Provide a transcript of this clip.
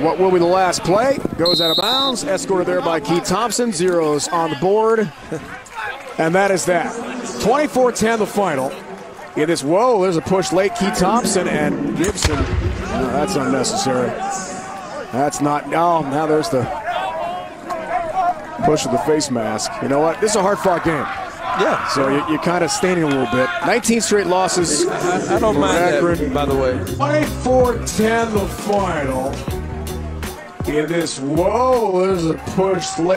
on what will be the last play. Goes out of bounds. Escorted there by Keye Thompson. Zeros on the board. And that is that. 24 10 the final. In this, whoa, there's a push late. Keye Thompson and Gibson. No, that's unnecessary. That's not. Oh, now there's the push of the face mask. You know what? This is a hard fought game. Yeah. So you, you're kind of standing a little bit. 19 straight losses. I, I don't mind that, by the way. 24-10 the final. In this, whoa, there's a push.